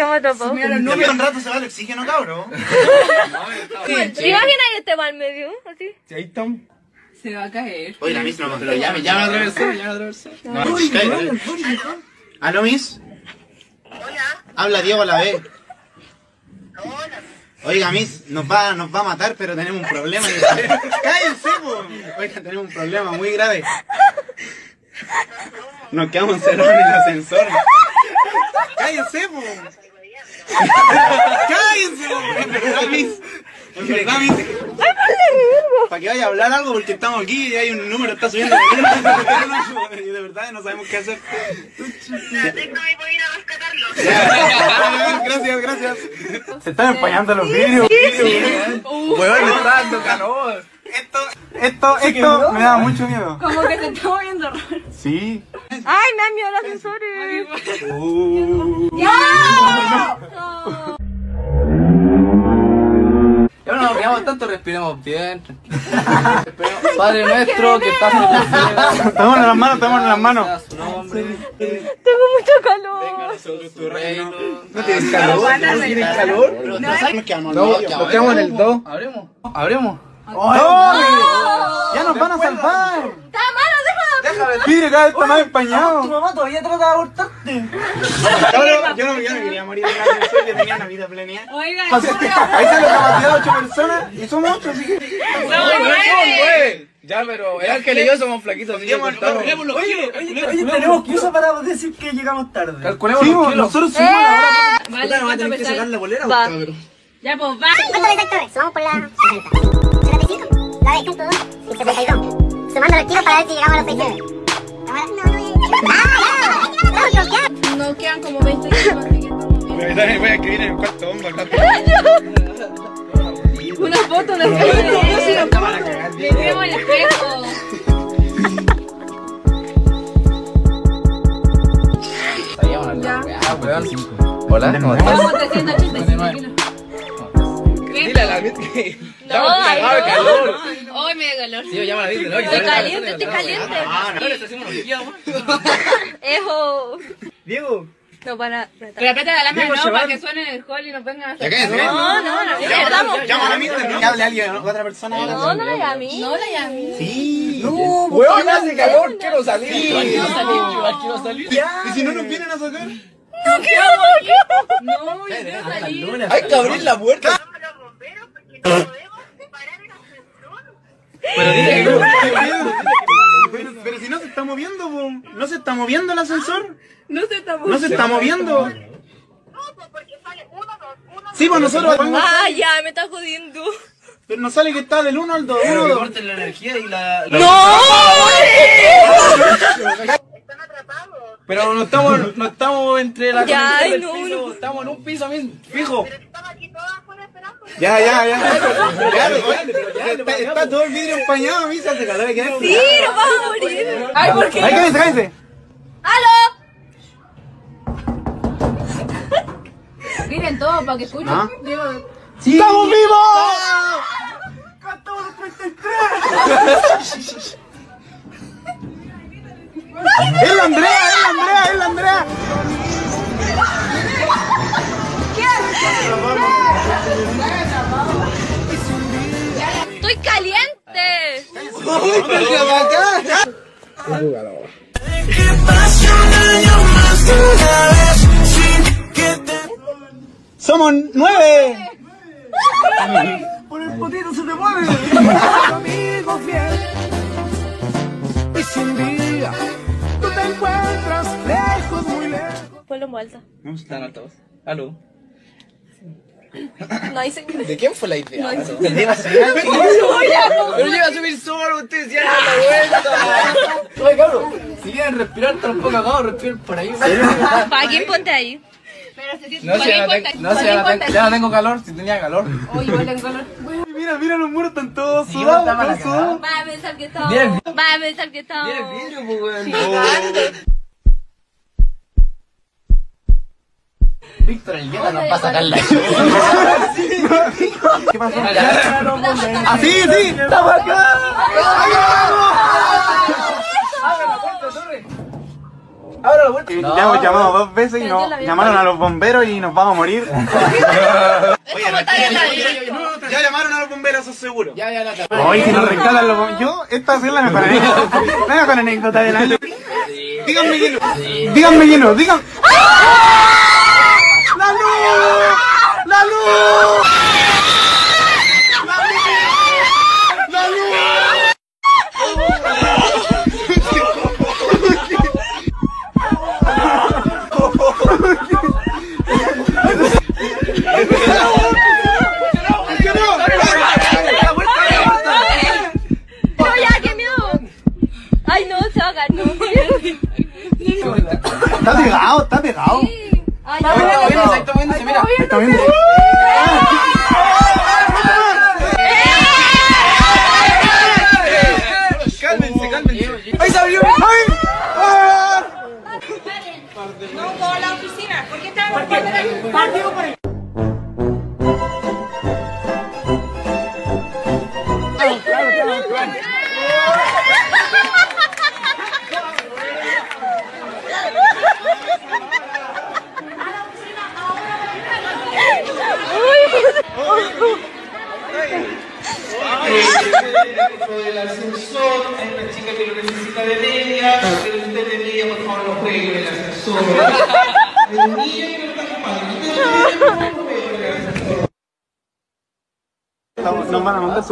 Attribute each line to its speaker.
Speaker 1: quedamos atrapados.
Speaker 2: Mira los números. un rato se va el oxígeno, cabrón.
Speaker 1: Imagina que este va al medio, así.
Speaker 3: Sí, ahí estamos.
Speaker 4: Se va a caer.
Speaker 2: Oye, la Miss no
Speaker 3: Pero ya me llama otra persona, llama otra persona.
Speaker 2: No, cállate. ¿Aló, Miss?
Speaker 5: Hola.
Speaker 2: Habla Diego a la vez.
Speaker 5: Hola.
Speaker 2: Oiga, Miss, nos va, nos va a matar, pero tenemos un problema. ¡Cállense, po! Oiga, tenemos un problema muy grave. Nos quedamos encerrados en el ascensor. ¡Cállense, po! ¡Cállense, verdad, Miss. Para que vaya a hablar algo, porque estamos aquí y hay un número, está subiendo. Y de verdad no sabemos qué hacer.
Speaker 5: Tengo ahí, voy a ir a rescatarlo.
Speaker 2: Gracias, gracias. Se están empañando los vidrios.
Speaker 3: Huevón, me está dando calor.
Speaker 2: Esto, esto, esto me da mucho miedo.
Speaker 4: Como que se está moviendo raro.
Speaker 2: Sí.
Speaker 1: Ay, me han miedo los ascensores.
Speaker 2: Uh.
Speaker 3: Ya no nos quedamos tanto, respiremos bien. Respiremos. Padre nuestro que estás en cielo.
Speaker 2: Tomémonos las manos, tomémonos las manos.
Speaker 1: Tengo mucho calor.
Speaker 3: Tu reino.
Speaker 2: ¿No tienes calor? ¿No tienes calor?
Speaker 3: No,
Speaker 2: en
Speaker 3: nos quedamos en el 2. Abremos. Abremos.
Speaker 2: ¡Tome! ¡Ya nos van a salvar!
Speaker 1: ¡Está malo, déjame!
Speaker 2: Mire, cada vez está más empañado.
Speaker 6: mamá todavía trata de abortarte.
Speaker 2: Yo no, yo no quería morir en el ascensor, yo tenía una vida planeada.
Speaker 4: Oiga,
Speaker 2: Ahí sale la capacidad de 8 personas y somos 8, así que.
Speaker 3: Ya, pero el ángel y yo somos flaquitos.
Speaker 6: Oye, oye, oye, tenemos que usar para decir que llegamos tarde.
Speaker 3: Calculemos los kilos.
Speaker 2: nosotros somos ahora.
Speaker 4: vale,
Speaker 6: Puta, vamos a
Speaker 4: ¿cuánto
Speaker 6: tener que sacar la bolera, cabrón.
Speaker 4: Ya, pues va.
Speaker 7: Sumamos por la 60. 75. La de 102 y 72. Sumando los kilos para ver si llegamos a los 600. No,
Speaker 4: quedan como 20 kilos, así que estamos bien.
Speaker 2: Voy a escribir en el cuarto bomba acá.
Speaker 4: Una foto, una foto. Le vemos el espejo. Ya.
Speaker 3: Weón. Hola, ¿cómo estás?
Speaker 4: Estamos 385 kilos.
Speaker 3: A la.
Speaker 1: No,
Speaker 3: de calor.
Speaker 4: Hoy me da calor.
Speaker 3: Sí, a la ¿no?
Speaker 1: Estoy caliente, estoy caliente.
Speaker 3: Ah, no, le hacemos unos guías,
Speaker 1: Ejo.
Speaker 6: Diego,
Speaker 1: No para.
Speaker 4: Pero aprieta la lámpara no, para que suene en el hall y nos vengan a
Speaker 2: Ya
Speaker 4: hacer.
Speaker 1: No, no, no.
Speaker 2: Llama a la mitad, ¿no? Hable alguien, ¿no? otra persona. ahora.
Speaker 1: No, no la a mí.
Speaker 4: No, la llamé.
Speaker 2: Sí.
Speaker 3: Weón, hace calor, quiero salir. Quiero salir, igual quiero salir.
Speaker 2: ¿Y si no nos vienen a sacar?
Speaker 4: No, yo quiero salir.
Speaker 3: Hay que abrir la puerta.
Speaker 5: Vamos a los bomberos porque no podemos parar el ascensor.
Speaker 2: Pero dile que no. Pero, pero si no se está moviendo. ¿No se está moviendo el ascensor?
Speaker 4: No se está
Speaker 2: No se está moviendo.
Speaker 5: No, pues porque sale uno, dos, uno,
Speaker 2: Sí, pues nosotros.
Speaker 1: Ah, ya, me está jodiendo.
Speaker 2: Pero nos sale que está del 1 al 2. 1 2.
Speaker 6: corten la energía y la.
Speaker 1: ¡No!
Speaker 5: están atrapados.
Speaker 3: Pero no estamos, no estamos entre la
Speaker 1: Ya,
Speaker 3: conexión del
Speaker 1: no,
Speaker 3: piso,
Speaker 1: no.
Speaker 3: estamos en un piso mismo, fijo.
Speaker 5: Pero estamos aquí todos afuera esperando.
Speaker 2: Ya, ya, ya. Está, está todo el vidrio empañado, a mí se hace calor. ver.
Speaker 1: Sí, nos vamos a morir.
Speaker 4: Ay, ¿por qué?
Speaker 2: Ahí, cállense, cállense.
Speaker 1: ¡Aló!
Speaker 4: Miren todo para que escuchen.
Speaker 2: ¿Ah?
Speaker 4: Digo,
Speaker 2: ¡Estamos vivos! ¡Es la Andrea! ¡Es la ¡Somos nueve!
Speaker 6: Por el potito se te mueve. Amigo fiel. Y si un día tú te encuentras lejos, muy lejos.
Speaker 1: En alta.
Speaker 3: Están altos. Aló.
Speaker 1: No hay señal.
Speaker 3: ¿De quién fue la idea? No,
Speaker 2: ¿Te llevas señal?
Speaker 3: Pero llega a subir solo, ustedes ya dan la vuelta. Oye, cabrón, si quieren respirar tampoco acá, respiren por ahí.
Speaker 1: ¿Para quién ponte ahí?
Speaker 3: No, si ya no, tengo, no, si ya no tengo, ya no tengo calor, si tenía calor.
Speaker 4: Oye, igual tengo calor.
Speaker 2: Mira, mira, los muros están todos
Speaker 3: Sí,
Speaker 2: sudados,
Speaker 3: está mala
Speaker 2: todos sudados.
Speaker 1: Va a pensar que estamos. Va a pensar que estamos.
Speaker 3: Mira el vidrio, pues, weón. Víctor, el gueta nos va a sacar la
Speaker 2: ¿Qué pasó?
Speaker 3: ¡Así, sí! ¡Estamos acá! ¡Abre la puerta, torre! La puerta.
Speaker 2: Ya hemos llamado dos veces y nos llamaron a los bomberos y nos vamos a morir.
Speaker 4: Es vida.
Speaker 2: Ya llamaron a los bomberos, eso es seguro.
Speaker 3: Ya, ya, la
Speaker 2: Hoy si nos rescatan los bomberos. Yo, esta ser la mejor anécdota. La mejor anécdota del año. Díganme que no. Díganme que no. Díganme. ¡La luz! ¡La luz! ¡La luz!
Speaker 1: No, ya, qué miedo. Ay, no, se va a caer, no.
Speaker 2: Está pegado, está pegado.
Speaker 1: Ay,
Speaker 3: Está
Speaker 1: no.
Speaker 3: moviéndose, está moviéndose,
Speaker 2: viendo.
Speaker 3: Cálmense, cálmense. ¡Ahí se abrió!
Speaker 2: ¡Ay! ¡Ah!
Speaker 4: No, por la oficina. ¿Por qué estábamos por ahí?
Speaker 3: Del ascensor, una chica que lo necesita de media, de media, por favor, no juegue con el ascensor.
Speaker 2: Van a mandar.